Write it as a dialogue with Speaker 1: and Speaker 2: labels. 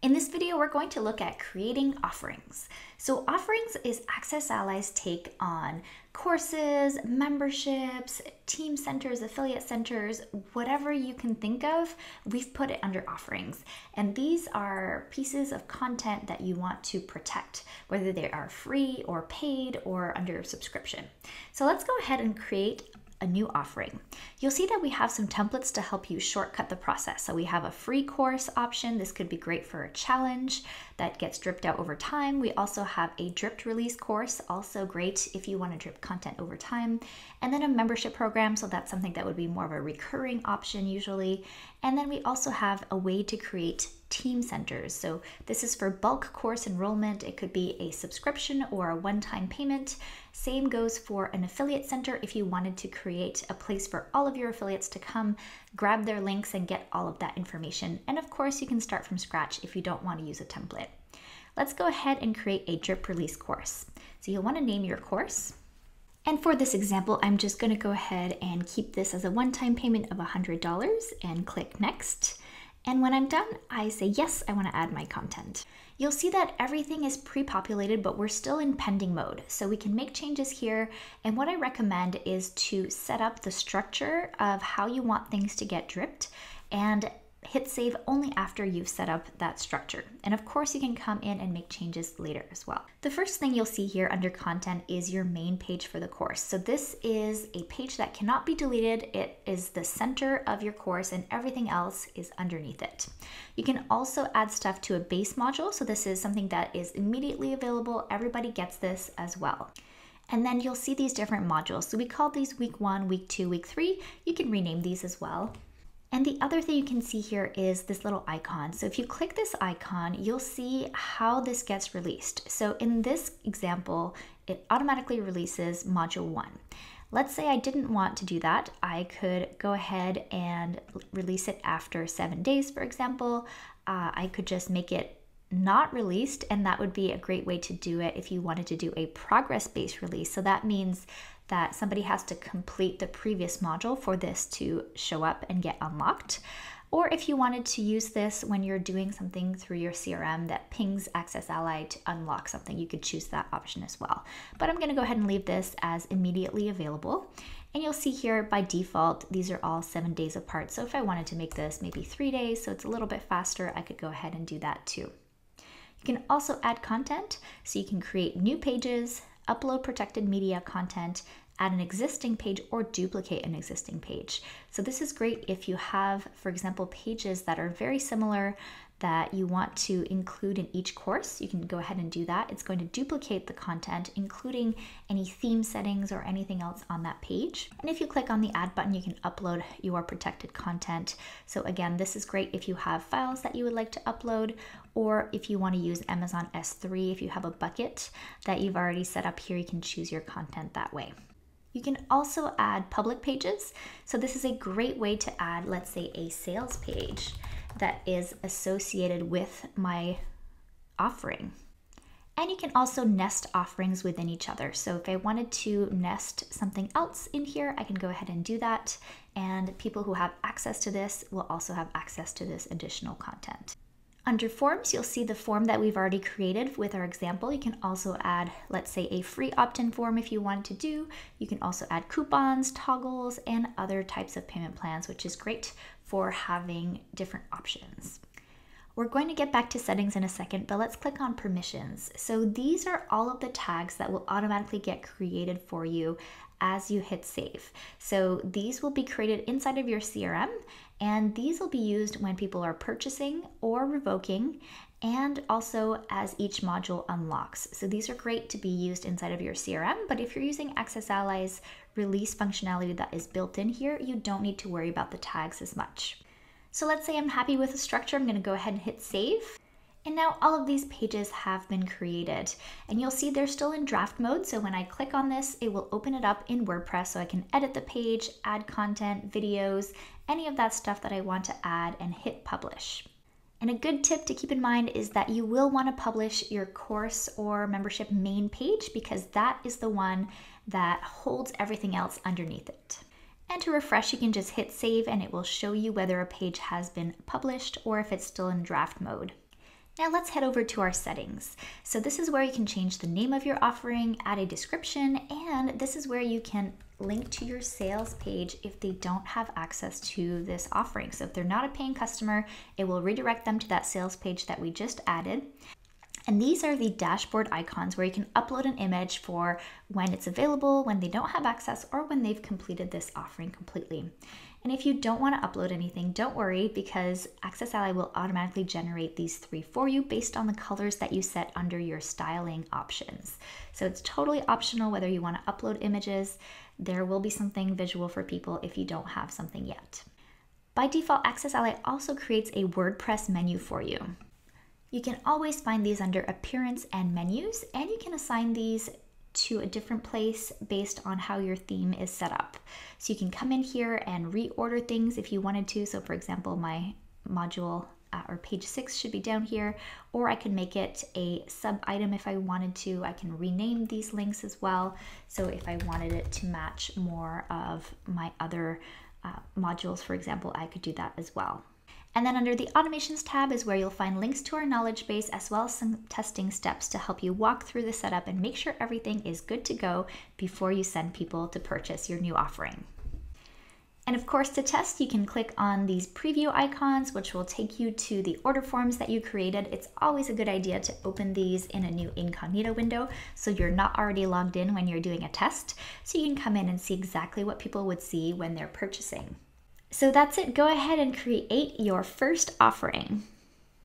Speaker 1: In this video, we're going to look at creating offerings. So offerings is AccessAlly's take on courses, memberships, team centers, affiliate centers, whatever you can think of, we've put it under offerings. And these are pieces of content that you want to protect, whether they are free or paid or under subscription. So let's go ahead and create a new offering. You'll see that we have some templates to help you shortcut the process. So we have a free course option. This could be great for a challenge that gets dripped out over time. We also have a dripped release course, also great if you want to drip content over time. And then a membership program. So that's something that would be more of a recurring option usually. And then we also have a way to create team centers. So this is for bulk course enrollment. It could be a subscription or a one-time payment. Same goes for an affiliate center if you wanted to create a place for all of your affiliates to come, grab their links and get all of that information. And of course, you can start from scratch if you don't want to use a template. Let's go ahead and create a drip release course. So you'll want to name your course. And for this example, I'm just going to go ahead and keep this as a one-time payment of $100 and click next. And when I'm done, I say, yes, I wanna add my content. You'll see that everything is pre-populated, but we're still in pending mode. So we can make changes here. And what I recommend is to set up the structure of how you want things to get dripped and hit save only after you've set up that structure. And of course, you can come in and make changes later as well. The first thing you'll see here under content is your main page for the course. So this is a page that cannot be deleted. It is the center of your course and everything else is underneath it. You can also add stuff to a base module. So this is something that is immediately available. Everybody gets this as well. And then you'll see these different modules. So we call these week one, week two, week three. You can rename these as well. And the other thing you can see here is this little icon. So if you click this icon, you'll see how this gets released. So in this example, it automatically releases module one. Let's say I didn't want to do that. I could go ahead and release it after seven days, for example. Uh, I could just make it not released, and that would be a great way to do it if you wanted to do a progress based release. So that means that somebody has to complete the previous module for this to show up and get unlocked. Or if you wanted to use this when you're doing something through your CRM that pings AccessAlly to unlock something, you could choose that option as well. But I'm going to go ahead and leave this as immediately available. And you'll see here by default, these are all seven days apart. So if I wanted to make this maybe three days, so it's a little bit faster, I could go ahead and do that too. You can also add content, so you can create new pages, upload protected media content, add an existing page, or duplicate an existing page. So this is great if you have, for example, pages that are very similar that you want to include in each course, you can go ahead and do that. It's going to duplicate the content, including any theme settings or anything else on that page. And if you click on the add button, you can upload your protected content. So again, this is great if you have files that you would like to upload, or if you want to use Amazon S3, if you have a bucket that you've already set up here, you can choose your content that way. You can also add public pages. So this is a great way to add, let's say, a sales page that is associated with my offering. And you can also nest offerings within each other. So if I wanted to nest something else in here, I can go ahead and do that. And people who have access to this will also have access to this additional content. Under forms, you'll see the form that we've already created with our example. You can also add, let's say, a free opt-in form if you want to do. You can also add coupons, toggles, and other types of payment plans, which is great for having different options. We're going to get back to settings in a second, but let's click on permissions. So these are all of the tags that will automatically get created for you as you hit save. So these will be created inside of your CRM and these will be used when people are purchasing or revoking and also as each module unlocks. So these are great to be used inside of your CRM, but if you're using AccessAlly's release functionality that is built in here, you don't need to worry about the tags as much. So let's say I'm happy with the structure, I'm gonna go ahead and hit save. And now all of these pages have been created and you'll see they're still in draft mode. So when I click on this, it will open it up in WordPress so I can edit the page, add content, videos, any of that stuff that I want to add and hit publish. And a good tip to keep in mind is that you will want to publish your course or membership main page because that is the one that holds everything else underneath it. And to refresh, you can just hit save and it will show you whether a page has been published or if it's still in draft mode. Now let's head over to our settings. So this is where you can change the name of your offering, add a description, and this is where you can link to your sales page if they don't have access to this offering. So if they're not a paying customer, it will redirect them to that sales page that we just added. And these are the dashboard icons where you can upload an image for when it's available, when they don't have access, or when they've completed this offering completely. And if you don't want to upload anything, don't worry because AccessAlly will automatically generate these three for you based on the colors that you set under your styling options. So it's totally optional whether you want to upload images. There will be something visual for people if you don't have something yet. By default, AccessAlly also creates a WordPress menu for you. You can always find these under Appearance and Menus, and you can assign these to a different place based on how your theme is set up. So you can come in here and reorder things if you wanted to. So, for example, my module uh, or page six should be down here, or I can make it a sub item if I wanted to. I can rename these links as well. So, if I wanted it to match more of my other uh, modules, for example, I could do that as well. And then under the automations tab is where you'll find links to our knowledge base as well as some testing steps to help you walk through the setup and make sure everything is good to go before you send people to purchase your new offering. And of course, to test, you can click on these preview icons, which will take you to the order forms that you created. It's always a good idea to open these in a new incognito window so you're not already logged in when you're doing a test, so you can come in and see exactly what people would see when they're purchasing. So that's it. Go ahead and create your first offering.